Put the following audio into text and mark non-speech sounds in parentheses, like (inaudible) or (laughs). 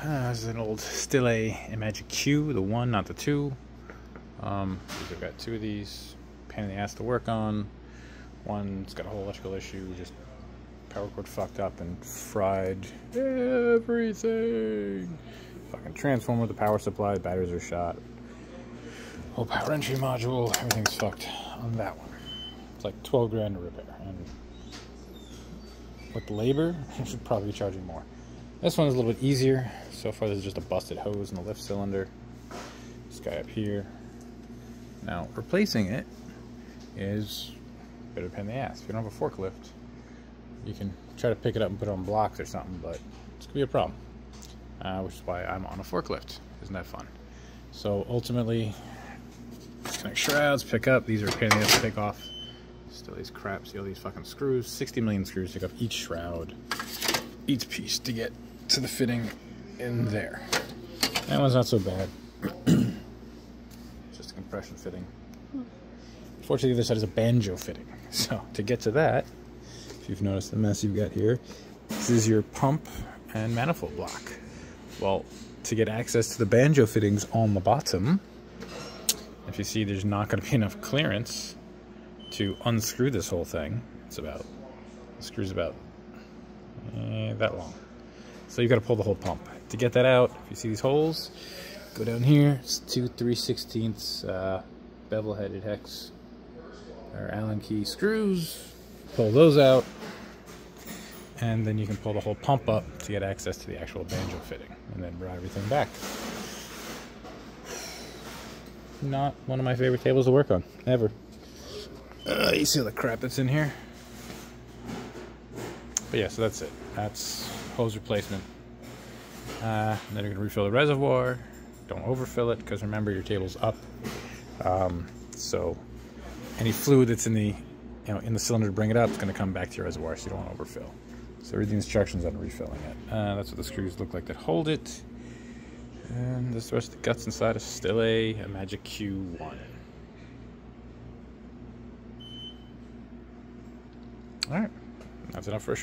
Uh, this is an old Stille imagiQ, the one, not the two. Um, I've got two of these, pain in the ass to work on. One's got a whole electrical issue, just power cord fucked up and fried everything. Fucking transformer, the power supply, the batteries are shot. Whole power entry module, everything's fucked on that one. It's like 12 grand to repair. And with labor, (laughs) I should probably be charging more. This one is a little bit easier. So far, this is just a busted hose in the lift cylinder. This guy up here. Now, replacing it is a bit pain in the ass. If you don't have a forklift, you can try to pick it up and put it on blocks or something, but it's gonna be a problem. Uh, which is why I'm on a forklift. Isn't that fun? So ultimately, disconnect shrouds, pick up. These are a pain in the ass to take off. Still these crap. See all these fucking screws? 60 million screws to take off each shroud, each piece to get to the fitting in there. That one's not so bad. (clears throat) Just a compression fitting. Fortunately, the other side is a banjo fitting. So to get to that, if you've noticed the mess you've got here, this is your pump and manifold block. Well, to get access to the banjo fittings on the bottom, if you see there's not going to be (laughs) enough clearance to unscrew this whole thing, it's about, the screw's about eh, that long. So you've got to pull the whole pump. To get that out, if you see these holes, go down here, it's two 3 16ths uh, bevel-headed hex or Allen key screws, pull those out, and then you can pull the whole pump up to get access to the actual banjo fitting, and then bring everything back. Not one of my favorite tables to work on, ever. Uh, you see all the crap that's in here? But yeah, so that's it. That's hose replacement. Uh, then you're gonna refill the reservoir. Don't overfill it, because remember your table's up. Um, so any fluid that's in the you know in the cylinder to bring it up is going to come back to your reservoir, so you don't want to overfill. So read the instructions on refilling it. Uh, that's what the screws look like that hold it. And this rest of the guts inside is still a, a imagiQ1. Alright, that's enough for a